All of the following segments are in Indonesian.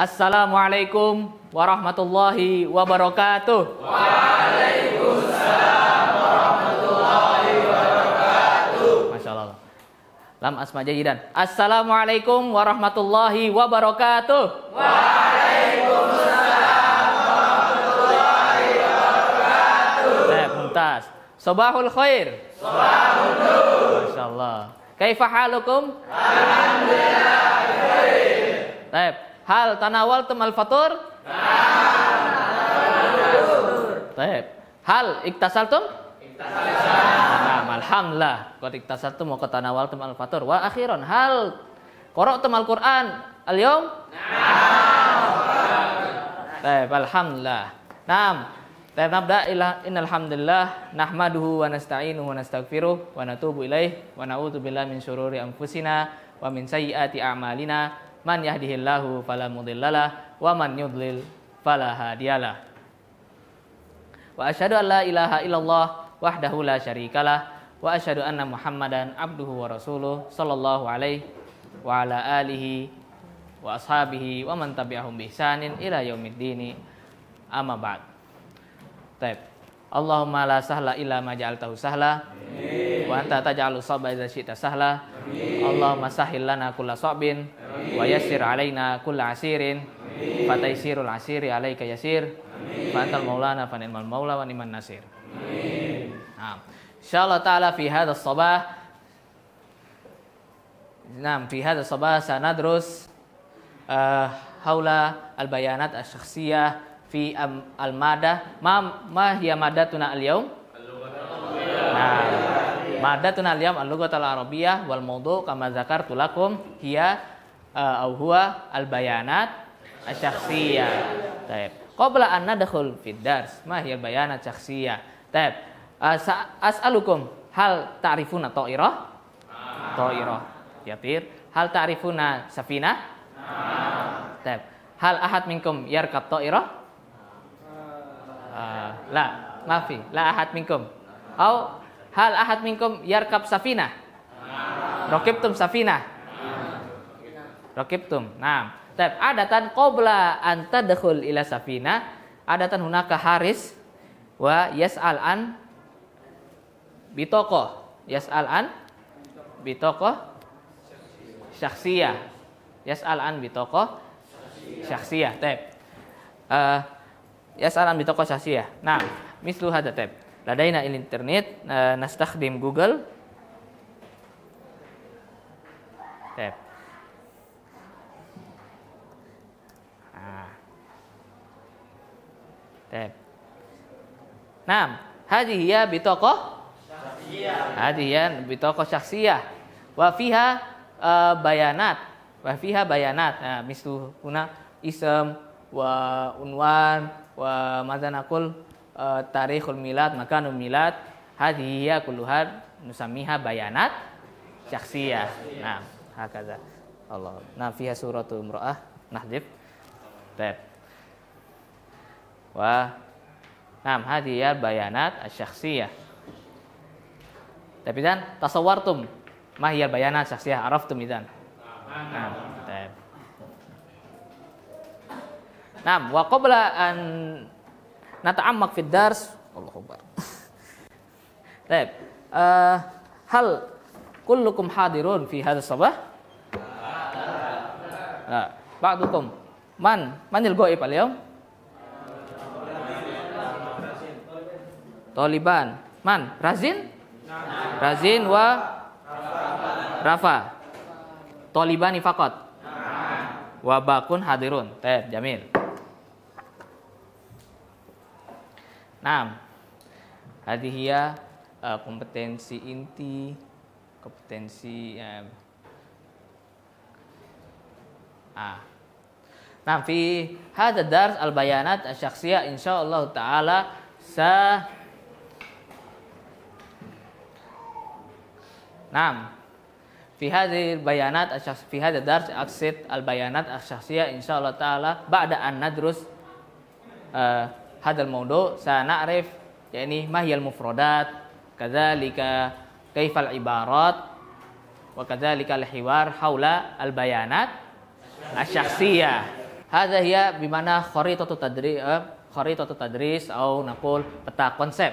Assalamualaikum warahmatullahi wabarakatuh. Waalaikumsalam warahmatullahi wabarakatuh. Masya Allah. Lam asma jayidan. Assalamualaikum warahmatullahi wabarakatuh. Baik, mumtaz. Sobahul khair. Sobahul nur. Masya Allah. Kaifa halukum? Alhamdulillah. Baik. Hal tanawaltum al-fatur? Baik. Hal iktasaltum? Nah, alhamdulillah. Qad iktasaltum wa qad tanawaltum al-fatur. Wa akhiran hal qara'tum al-Qur'an al-yawm? Baik, alhamdulillah. Naam. Baik, nabda ila innal nahmaduhu wa nasta'inuhu wa nastaghfiruh wa natubu ilaih wa na'udzu min syururi anfusina wa min sayyiati a'malina man yahdihillahu fala mudhillalah wa man yudlil fala hadiyalah. Wa asyhadu an la ilaha illallah wahdahu la syarikalah wa asyhadu anna Muhammadan abduhu wa rasuluh sallallahu alaihi wa ala alihi wa ashabihi wa man tabi'ahum bi ihsanin ila yaumiddini amma ba'd. Taib. Allahumma la sahla illa ma ja'altahu sahla wa anta taj'alu sabba idza syi'ta sahla. Allahumma sahhil lana kulla sabin wa yassir alaina kulla asirin. Fa taysirul asiri alaika yasir. Fa antal maulana fa ni'mal maula wa ni'man nasir. Nah, insyaallah taala fi hadha sabah Nah, fi hadha sabah sanadrus uh, haula al-bayanat asy-syakhsiyah fi al-madah. Ma ma hiya madatuna al-yaum madatuna al-yaum al-lughat al-arabiyyah wal mawdu' kama zakartu lakum hiya uh, au huwa al-bayanat asy-syakhsiyah taib. Qabla an nadkhul fid dars ma hiya al-bayanat syakhsiyah taib. Uh, as'alukum hal ta'rifuna ta'irah? Ta'irah. Yatir. Hal ta'rifuna safinah taib. Hal ahad minkum yarkab ta'irah? Uh, la, maafi, la ahad minkum. Au hal ahad minkum yarkab safina. Rokibtum safina. Rokibtum. Nah, tab adatan qabla an tadkhul ila safina, adatan hunaka haris wa yas'al an bitoko. Yas'al an bitoko syakhsiyah. Yas'al an bitoko syakhsiyah. Tab. Uh, yas'alan bi toko syasiyah. Nah, mislu hada tab. Ladaina il internet uh, nastakhdim Google. Tab. Ah. Tab. Nah, hadhihi hiya bi toko syakhsiyah. Hadhihi hiya bi toko syakhsiyah. Wa fiha uh, bayanat. Wa uh, tarikhul milad makanul milad hadhihi hiya kulluha nusamiha bayanat syakhsiyah. Nah hakaza. Allah. Nah fiha suratul imraah nahdif tab wa Nah, hadhihi bayanat asy-syakhsiyah. Tapi dan tasawwartum. Ma hiya bayanat syakhsiyah. Araftum idan. Nah, tab. Nah, wa qabla an nata'ammak fid dars, Allahu Akbar. Baik. Uh, hal kullukum hadirun fi hadha sabah? La. Ba'dukum man manil ghaib al-yawm? Taliban. Man? Razin? Razin wa Rafa. Talibani faqat. Wa bakun hadirun. Taib, jamil. Nah, hadihia uh, kompetensi inti, kompetensi uh, ah. Nah, fi hadha dars al-bayanat asy-syakhsiyah insyaallah taala sa Nah, fi hadhihi bayanat fi hadha dars aksid al-bayanat asy-syakhsiyah insyaallah taala ba'da an nadrus uh, hadal maudu sana'rif yakni mahyal mufradat kadzalika kaifal ibarat wa kadzalika al hiwar haula al bayanat asyakhsiyah Hadza hiya bimana kharitatu tadri uh, kharitatu tadris atau naqul peta konsep.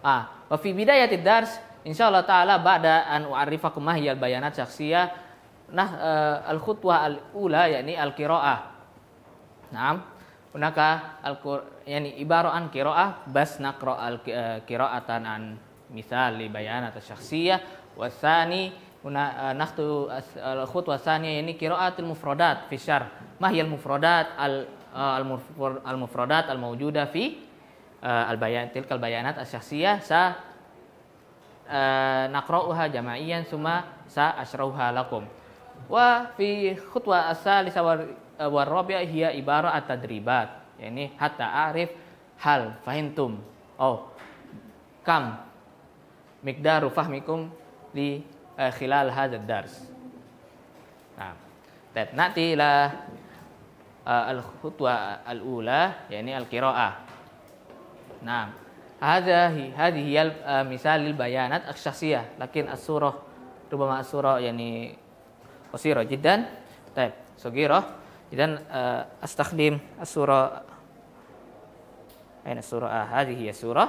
Ah, wa fi bidayatid dars insyaallah taala ba'da an u'arrifakum ma hiya bayanat syakhsiyah nah uh, al khutwah al ula yakni al qiraah. Naam hunaka al yani ibaro an kiroah bas nakro al eh, kiroatan an misal li bayan atau syakhsiyah wasani eh, naktu al khutwa wasani yani kiroatil mufrodat fi eh, syar mahiyal mufrodat al al mufrodat al mawjuda fi al bayan tilkal bayanat asyakhsiyah sa nakra'uha jama'iyan suma sa asyrauha lakum. Wa fi khutwa asal asalisa Eh, warabi' hiya ibara at-tadribat. Ya ini hatta arif hal fahintum. Oh. Kam miqdaru fahmikum li uh, khilal hadzal dars. Nah, tet nati lah eh, uh, al-khutwa al-ula yakni al-qiraah. Nah, hadhihi hadhihi uh, misalil bayanat aksasia, lakin as-surah rubama as-surah yakni qasira jiddan. Taib, sugirah Idan eh, astakhdim surah Aina surah ah, hadhihi ya surah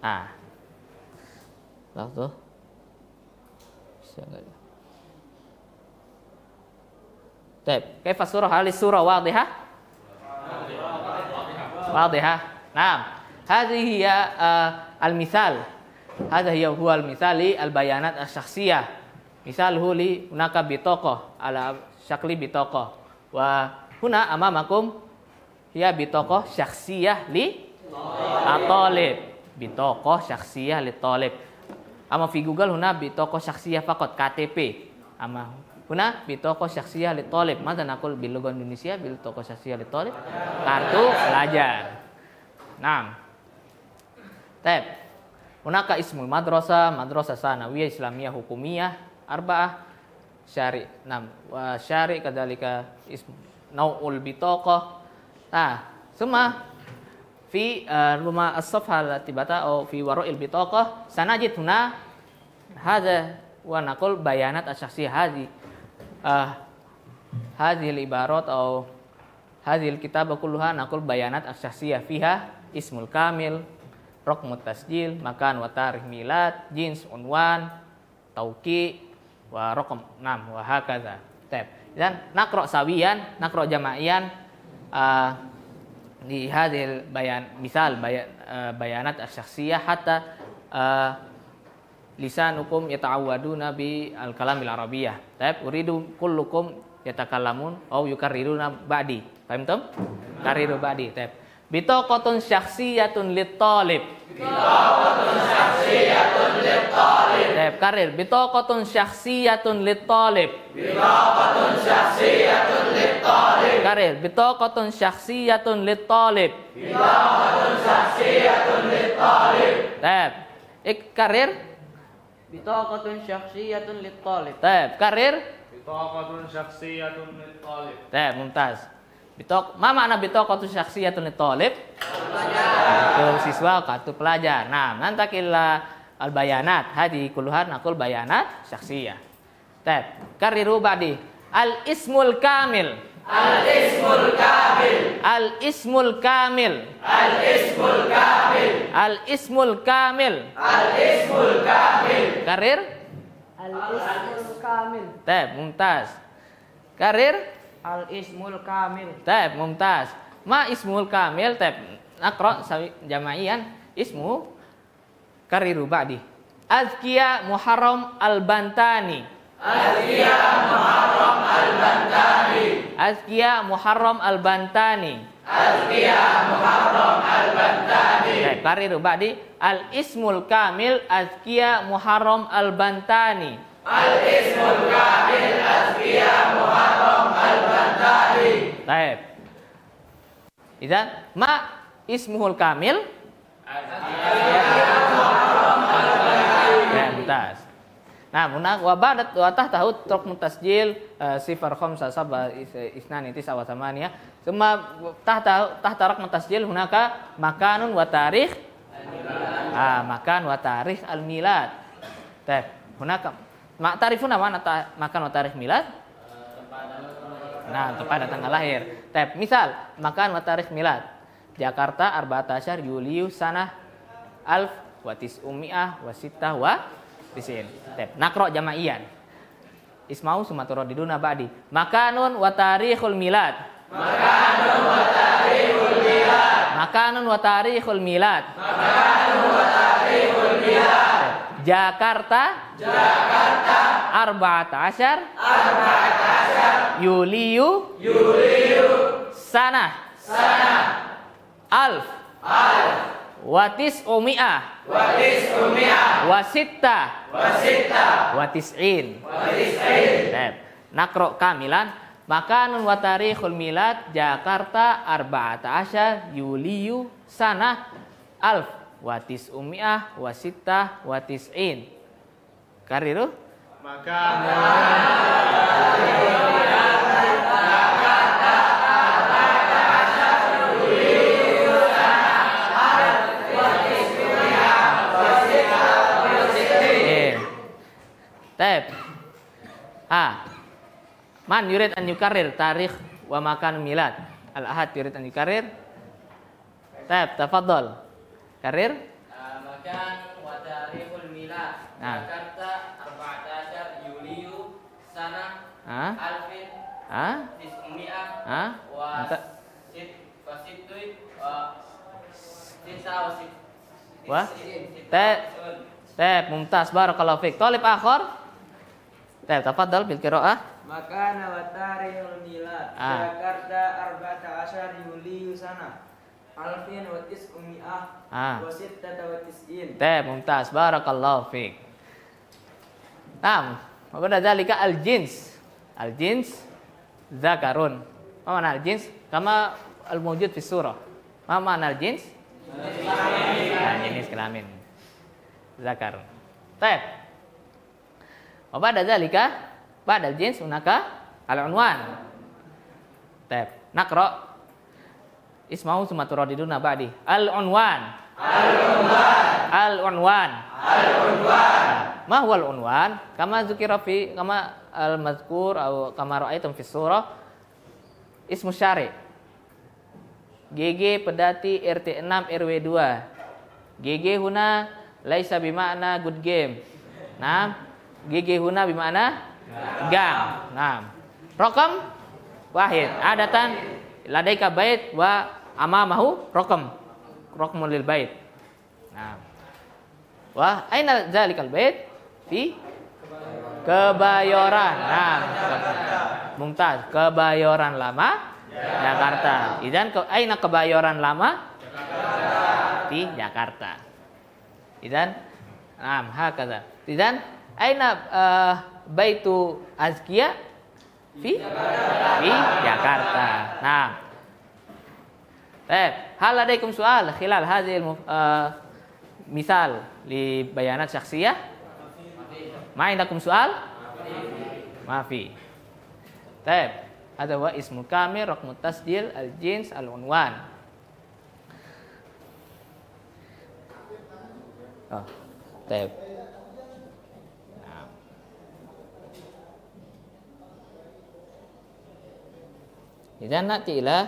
ah. Lalu bisa enggak? Baik, kaifa surah hal surah wadhihah? Wadhihah. nah Hadhihi ya eh, al-mithal. Hadha hiya huwa al-mithali al-bayanat asy-syakhsiyah. Misal huli hunaka bitoqah ala syakli bitoqah. Wa huna amamakum ya bitokoh syaksiyah li atolib. Bitokoh syaksiyah li tolib. Ama fi Google huna bitokoh syaksiyah fakot KTP. Ama huna bitokoh syaksiyah li tolib. Mata nakul logo Indonesia bitokoh syaksiyah li tolib. Kartu pelajar. Nah. Tab. Hunaka ismul madrasah, madrasah sanawiyah, islamiyah, hukumiyah, arba'ah, syari. Nam wa syari kadalika ism nau'ul bitaqah. Nah, semua fi eh, rumah as-safha allati bata au fi wara'il sana sanajid huna hadza wa naqul bayanat asyakhsi hadhi haji eh, hadhil ibarat au hadhil kitab kulluha naqul bayanat asyakhsiyah fiha ismul kamil rok mutasjil, makan watarih milat jeans jins unwan tauki wa rokom enam wa hakaza. Tab. Dan nakro sawian nakro jamaian uh, eh, di hadil bayan misal bayan, eh, bayanat asyaksiyah hatta uh, lisanukum yata'awaduna nabi al kalamil arabiyah. Tab. Uridu kullukum yatakallamun au yukarriruna ba'di. Paham tak? kariru ba'di. Tab. Bitaqatun syakhsiyatun lit-talib. Bitaqatun syakhsiyatun lit-talib. Taib karir. Bitaqatun syakhsiyatun lit-talib. Bitaqatun syakhsiyatun lit-talib. Karir. Bitaqatun syakhsiyatun lit-talib. Bitaqatun syakhsiyatun lit-talib. Taib. Ik karir. Bitaqatun syakhsiyatun lit-talib. Taib. Karir. Bitaqatun syakhsiyatun lit-talib. Taib. Mumtaz. Bitok, ma makna bitaqatu syakhsiyatun talib? Kartu siswa, kartu pelajar. Nah, nantakilla al bayanat. Hadi kuluhan nakul bayanat syakhsiyah. Tab, kariru ba'di. Al ismul kamil. Al ismul kamil. Al ismul kamil. Al ismul kamil. Al ismul kamil. Al ismul kamil. Karir? Al ismul kamil. Tab, mumtaz. Karir? Al ismul kamil. Tab, mumtaz. Ma ismul kamil tab. Nakra jamaian ismu kariru ba'di. Azkiya Muharram Al-Bantani. Azkiya Muharram Al-Bantani. Azkiya Muharram Al-Bantani. Azkiya Muharram Al-Bantani. Baik, kariru ba'di. Al-ismul kamil Azkiya Muharram Al-Bantani. Al-ismul kamil Azkiya Muharram Al-Bantani. Baik. Ma ismuhul kamil Ya. Nah, munak wa ba'dat wa tahtahu truk mutasjil sifar khamsa sab'a isnani tisa wa thamaniya. Thumma tahta tahta raqm tasjil hunaka makanun wa tarikh Ah, makan wa tarikh al milad. Teh, hunaka ma tarifuna mana makan wa tarikh milad? Nah, tempat dan tanggal lahir. Tab, misal makan wa tarikh milad. Jakarta 14 Yulius sanah alf wa tis'umi'ah wa sittah wa tisin. Tab, nakro jamaiyan. Ismau sumaturadiduna ba'di. Makanun wa tarikhul milad. Makanun wa tarikhul milad. Makanun wa tarikhul milad. Jakarta Jakarta Arba'at Asyar? Arba'at Asyar. Yuliyu? Yuliyu. Sana? Sana. Alf? Alf. Watis umi'ah? Watis umi'ah. Wasitta Wasitta Watis'in Watis'in Nakro kamilan. Makanun wa tarikhul milad Jakarta Arba'at Asyar Yuliyu Sana. Alf? Watis umiah wasita watis'in kariru Maka Eh. Tab. Ah. Man yurid an yukarir tarikh wa makan milad. Al ahad yurid an yukarir. Tab, tafadhal. Karir? Makan wa tarikhul milad. Nah. Jakarta 14 Yuliu sana Ah? alfin Ah? tis'umi'ah Ah? Wah. sun. Tab, mumtaz. Barakallahu fiik. Talib akhar? Tab, tafadhal bil qiraah. Makana wa tarihul milad Ah. Jakarta arba'ata asyar Yuli sana Alfin wa tis'umi'ah Ah. wa sittata wa tis'in Tab, mumtaz. Barakallahu fiik. Naam. Wa ba'da dzalika al-jins. Al-jins zakarun. Ma mana al-jins? Kama al-mawjud fi surah. Ma mana al-jins? Nah, jenis kelamin. Zakar. Tab. Wa ba'da dzalika ba'da al-jins hunaka al-unwan. Tab. Naqra Ismahu summa turadiduna ba'di. Al-unwan. Al-unwan. Al-unwan. Ma huwa al-unwan? Kama dzukira fi kama al-mazkur atau kama ra'aitum fi surah ismu syari. GG pedati RT 6 RW 2. GG huna laisa bima'na good game. Nah, GG huna bima'na gang. Nah. Rokam wahid. Adatan ladaika bait wa amamahu rokam. Rokmul lil bait. Nah. Wah, aina zalikal bait? Fi Kebayoran. Nah, Mumtaz, Kebayoran Lama Jakarta. Idan ke aina Kebayoran Lama? Di Jakarta. Idan Naam, hakaza. Idan aina uh, Baitu Azkia? Fi Fi Jakarta. Nah. Baik, hal alaikum soal khilal hadhil uh, misal li bayanat syakhsiyah? Ma indakum soal? Maafi. Baik, ada wa ismul kamil, raqmut tasdil, al jins, al unwan. Oh, baik. Nah. Idan nati ila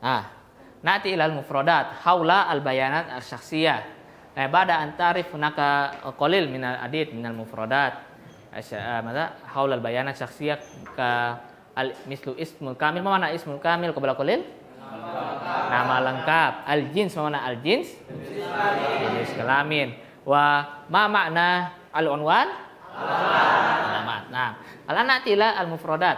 Ah, nati ila al-mufradat haula al-bayanat al-syakhsiyah. Nah, ba'da an tarif hunaka qalil min al-adid min al-mufradat. Asya, mada haula al-bayanat syakhsiyah ka al mislu ismul kamil ma mana ismul kamil qabla qalil? Nama lengkap. Al-jins ma mana al-jins? Jenis kelamin. Wa ma makna al-unwan? Alamat. Nah, ala nati ila al-mufradat.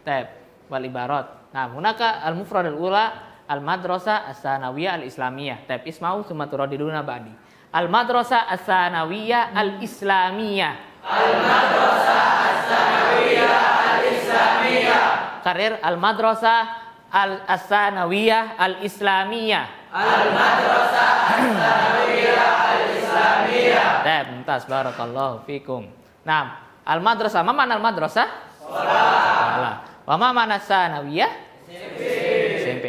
Tab wal ibarat. Nah, hunaka al-mufrad al-ula al-madrasah as-sanawiyah al-islamiyah. Tab ismau summa turadiduna ba'di. Al-madrasah as-sanawiyah al-islamiyah. Al-madrasah as-sanawiyah al-islamiyah. Karir al-madrasah al-sanawiyah al-islamiyah. Al-madrasah as-sanawiyah al-islamiyah. Tab, mumtaz barakallahu fikum. Nah, al-madrasah, ma mana al-madrasah? Salah. Wa ma mana sanawiyah?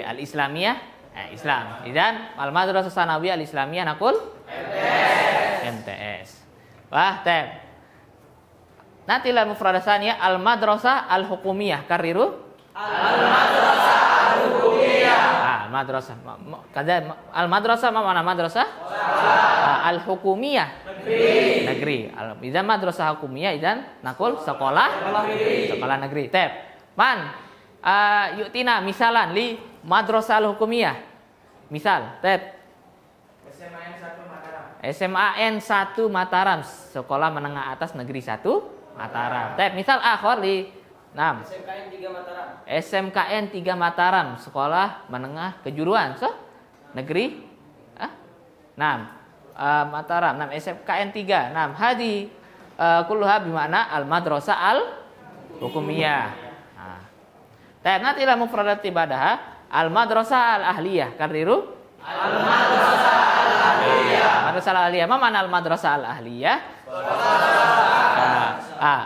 Al-Islamiyah? Eh, Islam. Idan al-madrasah sanawiyah al-Islamiyah nakul? MTS. MTS. Wah, tab. Nanti lah mufradasannya al-madrasah al-hukumiyah. Kariru? Ah, madrasah. Ma- ma- Kada al madrasah ma mana madrasah? Ah, al hukumiyah. Negeri. Negeri. Al idan madrasah hukumiyah idan nakul sekolah sekolah negeri. Tep. Man ah, yu'tina misalan li madrasah al hukumiyah. Misal, tep. SMAN 1 Mataram. SMAN 1 Mataram, sekolah menengah atas negeri 1 Mataram. Tep, misal akhor li 6. SMKN 3 Mataram. SMKN 3 Mataram, sekolah menengah kejuruan. So, negeri ah? 6. Uh, Mataram 6 SMKN 3 6 hadi uh, kulluha bimana al madrasah al hukumiyah. Nah. Nanti ila mufradat ibadah al madrasah al ahliyah kariru al madrasah al ahliyah. Madrasah al ahliyah. Ma mana al madrasah al ahliyah? Ah, ah.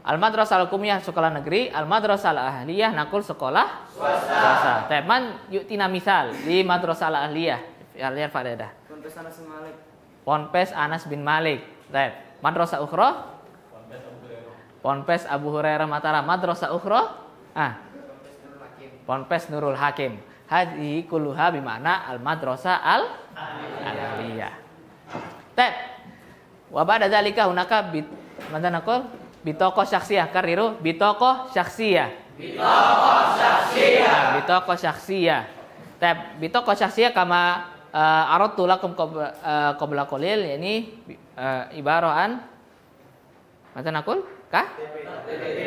Al madrasah al hukumiyah sekolah negeri, al madrasah al ahliyah nakul sekolah swasta. Teman yutina misal di madrasah al ahliyah. Kalian faedah. Ponpes Anas Malik. Ponpes Anas bin Malik. Right. Madrasah ukhra? Ponpes Abu Hurairah Mataram. Madrasah ukhra? Ah. Ponpes Nurul Hakim. Hadhi kulluha bimana al madrasah al aliyah. Tet. Wa ba'da dzalika hunaka bit mana nakul? Bitoko syaksiyah kariru bitoko syaksiyah. Bitoko syaksiyah. Bitoko syaksiyah. Tet bitoko syaksiyah kama uh, aradtu lakum qabla qabla qalil yakni uh, ibaraan Mata nakul? Kah?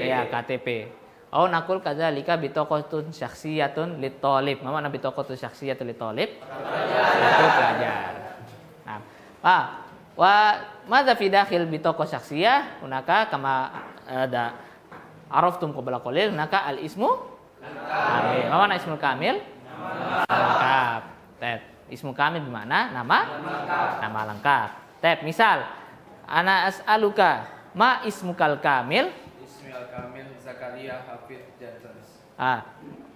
Ya, KTP. Oh nakul kadzalika bitaqatun syakhsiyatun litolib. Ma mana bitaqatun syakhsiyatun litolib? Itu pelajar. Nah, ah, wa madza fi dakhil bitaqah syakhsiyah hunaka kama ada araftum qabla qalil hunaka al ismu kamil. Ma mana ismul kamil? Lengkap. Tet. Ismu kamil gimana? Nama? Nama lengkap. Tet. Misal, ana as'aluka ma ismukal kamil? Ismi Al-Kamil Zakaria Hafid Jansons. Ah,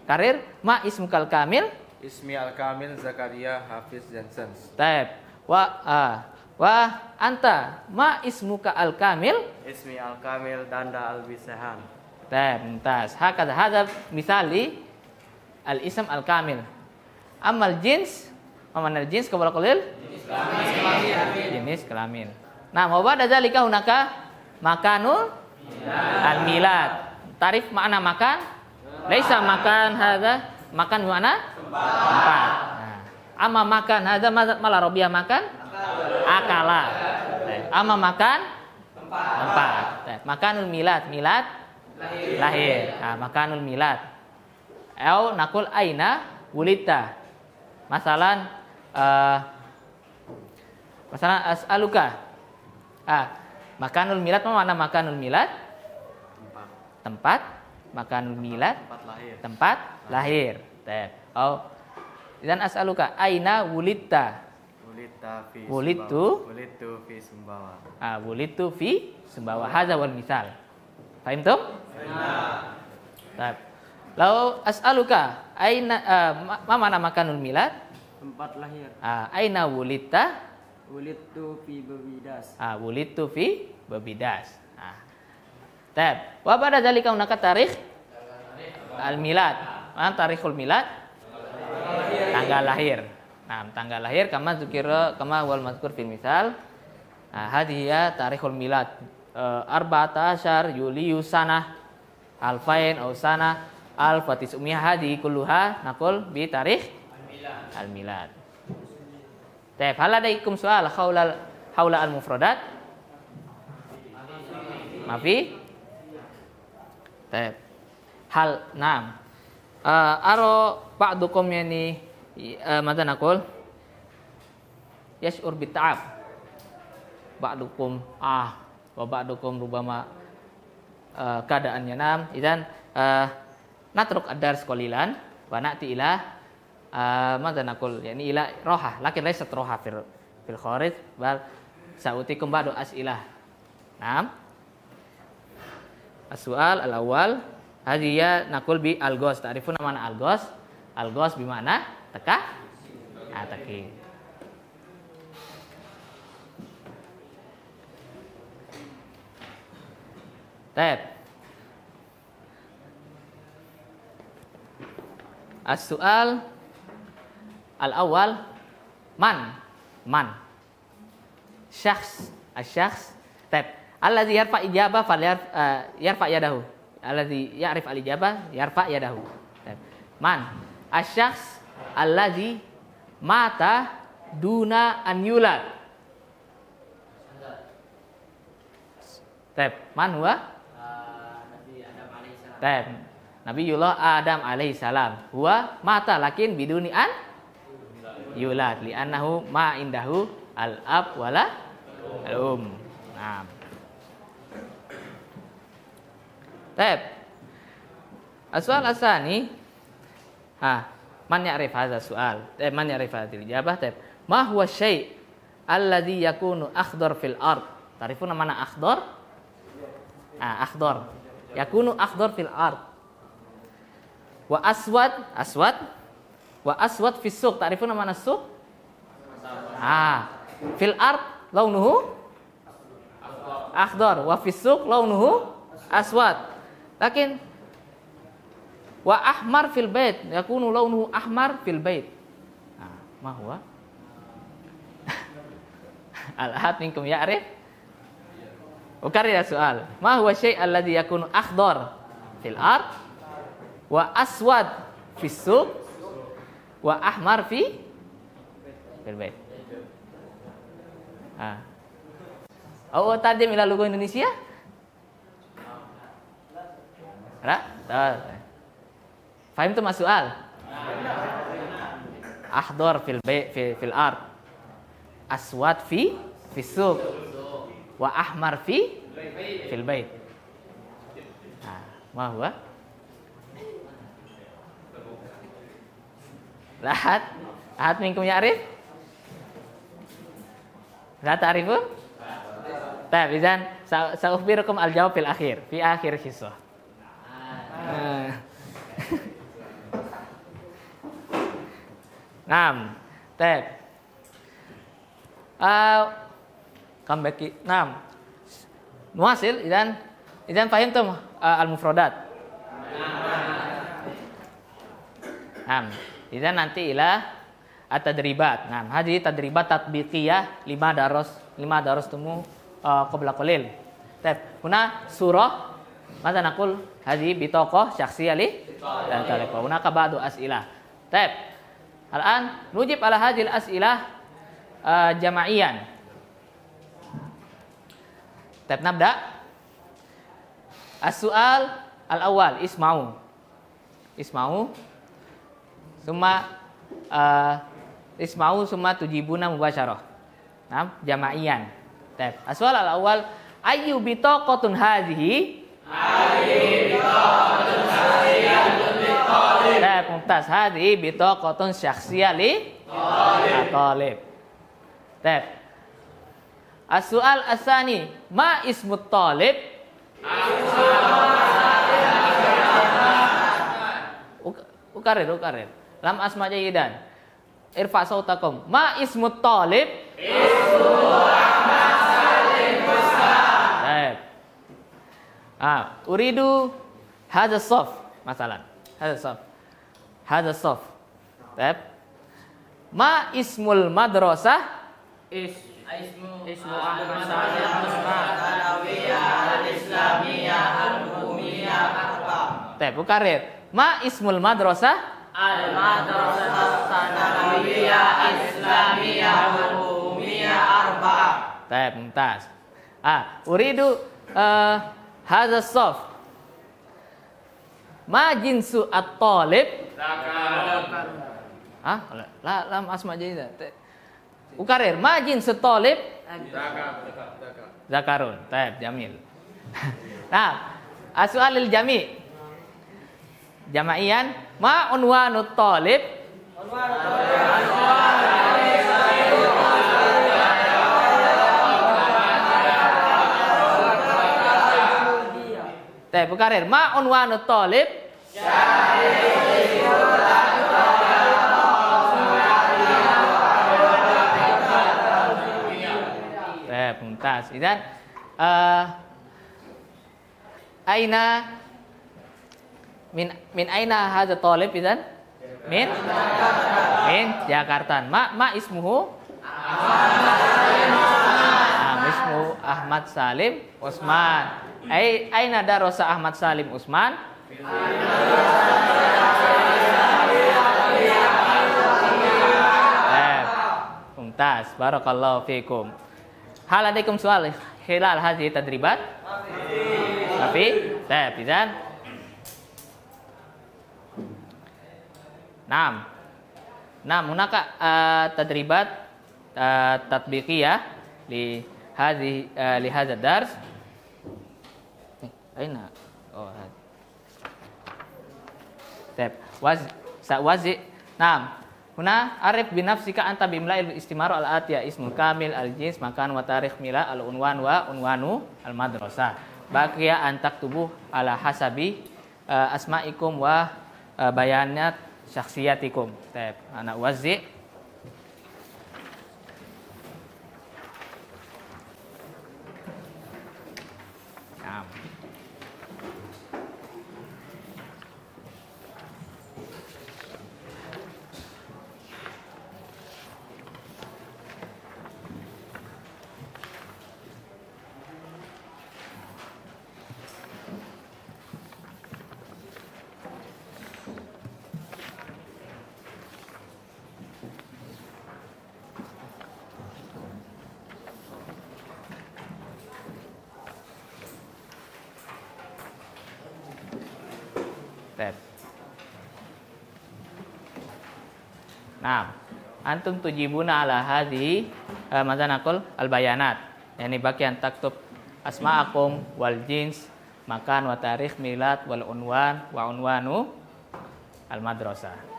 karir ma ismukal kamil? Ismi Al-Kamil Zakaria Hafiz Jansons. Taib. Wa ah, wa anta ma ismuka al kamil? Ismi Al-Kamil Danda Al-Bisahan. Taib, mumtaz. Hakada hada misali al ism al kamil. Amal jins Mana jins qabla qalil? Jenis kelamin. Nah, wa ba'da dzalika hunaka makanul al milad. Tarif makna makan? Laisa makan hadza makan mana? Tempat. Nah, ama makan hadza malah robiah makan? Akala. Ama makan? Tempat. Nah, makanul milad, milad lahir. Nah, makanul milad. Au nakul aina wulita. Masalan eh masalan as'aluka. Ah, makanul milad mana makanul milad? Tempat. Makanul milad, Tempat lahir. tempat lahir. Oh. Dan as'aluka aina wulita? Wulita fi Wulitu. Wulitu fi Sumbawa. Ah, wulitu fi Sumbawa. Hadza wal misal. Fahim tum? Tep. Lau as'aluka aina ah, ma- ma mana makanul milad? Tempat lahir. Ah, aina wulita? Ulitu fi Babidas. Ah, wulitu fi babidas. Ah. Tab. Wa pada zalika hunaka tarikh al-milad. Mana tarikhul milad? Tanggal lahir. Nah, tanggal lahir kama zukira kama wal mazkur fil misal. Nah, hadiya tarikhul milad. Uh, arba'ata asyar Yulius sanah alfain au sana alfatis umiyah hadi kulluha nakul bi tarikh al-milad. Taib, hal adaikum soal haula haula al mufradat? Mafi? Taib. Hal nam. Uh, aro ba'dukum yani uh, mata nakul yash'ur bita'ab. Ba'dukum ah wa ba'dukum rubama uh, keadaannya nam. Idan uh, natruk ad-dars qalilan wa na'ti ila uh, mata nakul yani ila roha lakin laysat roha fil fil kharij bal sautikum ba'du as'ilah Naam As-su'al al-awwal. Hadiya nakul bi al-gos ta'rifuna mana al-gos al-gos bi mana? Teka? Ah teki. Tet. As-su'al al-awwal. Man. Man. Syakhs. Asy-syakhs tab alladzi yarfa ijabah fal uh, yarfa yadahu. Alladzi ya'rif al-ijabah yarfa yadahu. Man? Asy-syakhs alladzi mata duna an yulad. Tab man huwa? Tab Nabiullah Adam alaihissalam. Huwa mata lakin biduni an yulad. Li annahu ma indahu al ab wala al um. Nah. Tab. Asal asani. Ha, man ya'rif hadha su'al? Eh, man ya'rif hadhihi ijabah? Tab. Ma huwa syai' alladhi yakunu akhdar fil ard? Tarifuna mana akhdar? Ah, akhdar. Yakunu akhdar fil ard. Wa aswad, aswad. Wa aswad fis suq. Tarifuna mana suq? Ah, fil ard launuhu akhdar wa fis suq launuhu aswad. Lakin wa ahmar fil bait yakunu launuhu ahmar fil bait. Ah, ma huwa? Al-ahad minkum ya'rif? Ukarrir soal. Ma syai' alladhi yakunu akhdar fil ard wa aswad fis suq wa ahmar fi fil bait. Ah. Oh, Indonesia? Ra? Tahu. Fahim tu soal? Ahdor fil bay fil, fil ard. Aswad fi fi suq. Wa ahmar fi fil bait. Nah, ma huwa? Lahat? Ahad minkum ya'rif? La ta'rifun? Taib, izan sa'ukhbirukum al-jawab fil akhir, fi akhir kisah. Nah. Nam, taib. Uh, comeback ki- Nam. Nuasil, izan izan fahimtum uh, al-mufradat? Nam. Izan nanti ila at-tadribat. Nam, hadi tadribat tatbiqiyah lima daros lima daros temu uh, qabla qalil. Taib. Huna surah ماذا نقول هذه بطاقة شخصية لي ذلك وهناك بعض أسئلة طيب الآن نجيب على هذه الأسئلة آه، جماعيا طيب نبدأ السؤال الأول اسمعوا اسمعوا ثم آه، اسمعوا ثم تجيبون مباشرة نعم جماعيا طيب السؤال الأول أي بطاقة هذه Nah, mumtaz hadi bitaqatun syakhsiyah li talib. Tab. As-su'al asani, ma ismut talib? Ukarir, ukarir. Lam asma jayidan. Irfa sautakum. Ma ismut talib? Ismut Ah, uridu hadza sof, masalan. Hadza sof, Hadza sof, tep. Ma ismul madrasah? Is ismu ismu al-madrasah al-islamiyah al. Ma ismul madrasah? Al-Madrasah Sanawiyah Islamiyah Al-Umiyah Arba'ah. Baik, mumtaz. Ah, uridu uh, hadha sof Ma jinsu at-talib. Ah, la lam asma jaida. Ukarir, ma jinsu talib. Zakarun. Taib, jamil. nah, asualil jami. Jamaian, ma unwanut talib. Unwanut talib. Tapi berkarir. Ma unwanu talib. Eh, mumtaz. Idan uh, aina min min aina hadza talib idan? Min min Jakarta. Ma ma ismuhu? Ahmad Salim Osman. Aina darosa Ahmad Salim Usman? Eh, Tas, Barakallahu fikum. Hal alaikum soal hilal hadhihi tadribat? Tapi, eh, tapi dan Enam, enam. hunaka eh, tadribat uh, tatbiqiyah li hadhi uh, li hadzal dars. Aina? Oh, had. Tab. sa wazi. Naam. Huna arif binafsika anta bimla il istimaru al atiya ismul kamil al jins makan wa tarikh mila al unwan wa unwanu al madrasa baqiya antak tubuh ala hasabi asma asma'ikum wa eh, bayanat syakhsiyatikum. Tab. Anak wazi. step. Nah, antum tujibuna ala hadhi eh, Mazanakul albayanat, al bayanat. Yani bagian taktub asma'akum wal jins makan wa tarikh milad wal unwan wa unwanu al madrasah.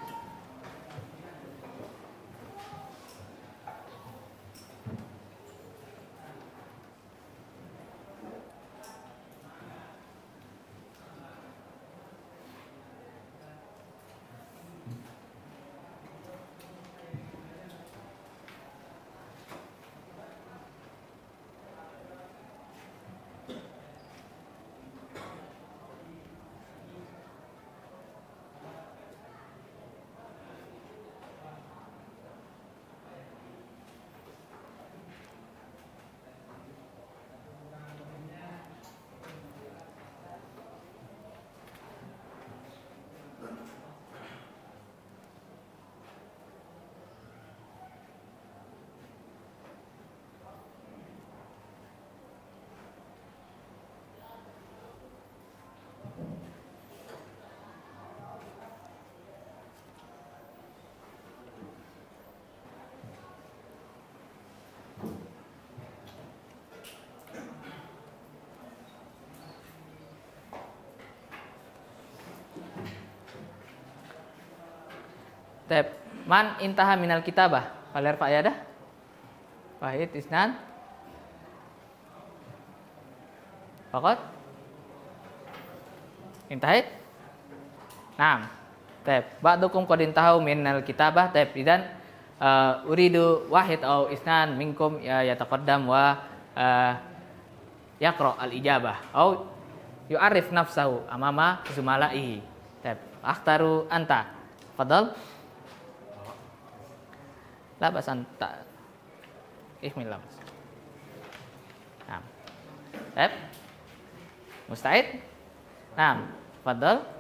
tep Man intaha minal kitabah. pak yada Wahid isnan. pakot Intahit. Naam. tep Ba'dukum qad intahu minal kitabah. Tep. Idan uh, uridu wahid au isnan minkum ya yataqaddam wa uh, yaqra al ijabah au yu'arif nafsahu amama zumala'i. Tab. Akhtaru anta. Fadal la basan tak labas nah eh mustahid nah fadal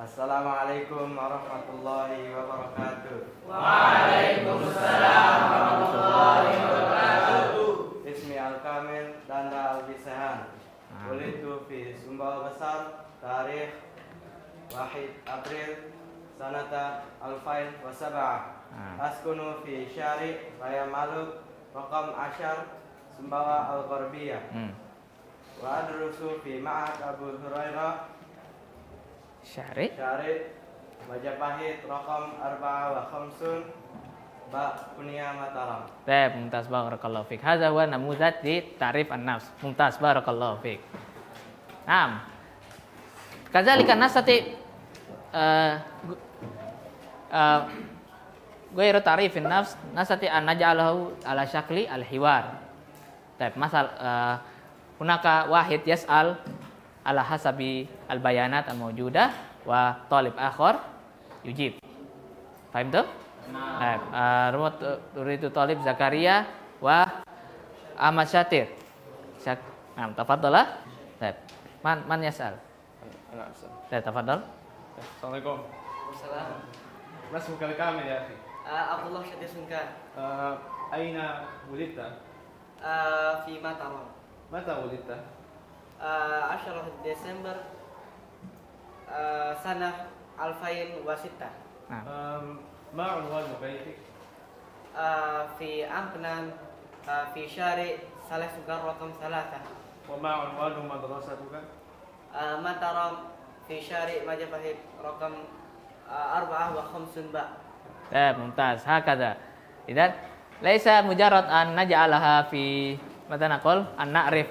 Assalamualaikum warahmatullahi wabarakatuh. Waalaikumsalam warahmatullahi wabarakatuh. Ismi Al Kamil Danda Al Bisahan. Walidu fi Sumbawa Besar, tarikh Wahid April, sanata Al-Fail Sab'ah. Ah. Askunu fi syari Raya Maluk Waqam Ashar Sumbawa Al-Gharbiyah. Hmm. Wa adrusu fi ma'at Abu Hurairah. Syari? Syari Majapahit rokam Arba'a wa Khamsun Ba Kunia Mataram. Baik, Mumtaz Barakallahu Fik. Haza wa namuzat di Tarif An-Nafs. Mumtaz Barakallahu Fik. Naam. Kazalika nastati uh, eh, uh, eh, Ghairu ta'rifin nafs nasati an naj'alahu ala syakli al-hiwar. Tapi masal uh, wahid yas'al ala hasabi al-bayanat al-mawjudah wa talib akhar yujib. Paham tuh? Nah. Uh, rumah turidu talib Zakaria wa Ahmad Syatir. Syak, nah, tafadhalah. Baik. Man man yas'al? Ana as'al. Baik. Assalamualaikum. Waalaikumsalam. Mas bukan kami ya. يا أخي؟ Abdullah Syadir Sungkar. آه، أين ولدت؟ في Mataram. متى ولدت؟ 10 Desember سنة 2006 Nah, آم، ما عنوان بيتك؟ في أمبنان في شارع صالح سكر رقم ثلاثة وما عنوان مدرستك؟ مطرم في شارع مجفهد رقم أربعة وخمسون باء Baik, mumtaz. Hakada. Idan laisa mujarrad an naj'alaha fi mata naqul an na'rif.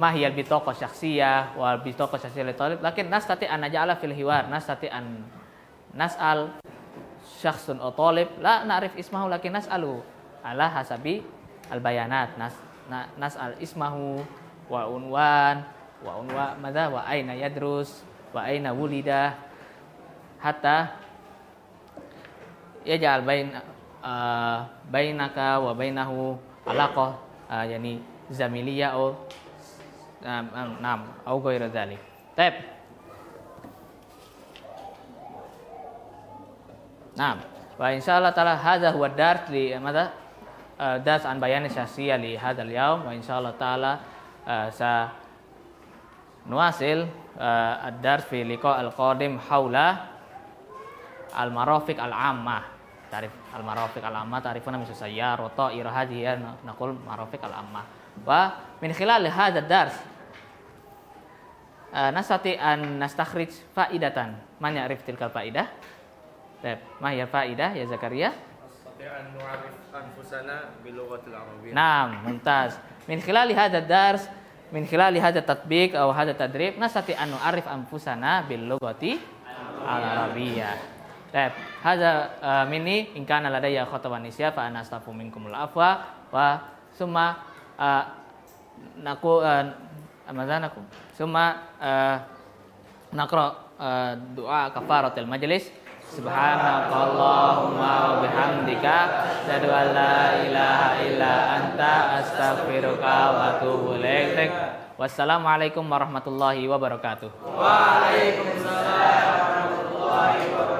Ma hiya al-bitaqa syakhsiyah wal bitaqa syakhsiyah li talib. Lakin nastati an naj'ala fil hiwar. Nastati an nas'al syakhsun aw talib. La na'rif ismahu lakin nas'alu ala hasabi al bayanat nas na, nas'al ismahu wa unwan wa unwa madza wa aina yadrus wa aina wulida. Hatta yaj'al bain uh, bainaka wa bainahu alaqah uh, yani zamiliyah au um, nam au ghairu dzalik. Baik. Naam. Wa insyaallah taala hadza huwa dars li madza dars an bayan syakhsiyah li hadzal yaum wa insyaallah taala sa nuasil ad-dars fi liqa al-qadim haula al-marafiq al-ammah tarif al marofik al amma tarifuna min saya roto irhadiyah nakul marofik al amma wa min khilal hadzal dars eh, nasati an nastakhrij faidatan man ya'rif tilkal faidah Baik, ma ya faidah ya Zakaria? An nu'arif anfusana bilughatil arabiyyah. Naam, mumtaz. Min khilali hadzal dars min khilali hadzal tatbiq aw hadzal tadrib nasati an nu'arif anfusana billughati al arabiyyah. Baik, hadha uh, minni in kana ladayya khataban nisya fa ana astaghfiru minkumul afwa wa summa uh, naku uh, summa uh, naqra doa kafaratul majlis Subhanakallahumma wa bihamdika asyhadu an la ilaha illa anta astaghfiruka wa atubu ilaik. Wassalamualaikum warahmatullahi wabarakatuh. Waalaikumsalam warahmatullahi wabarakatuh.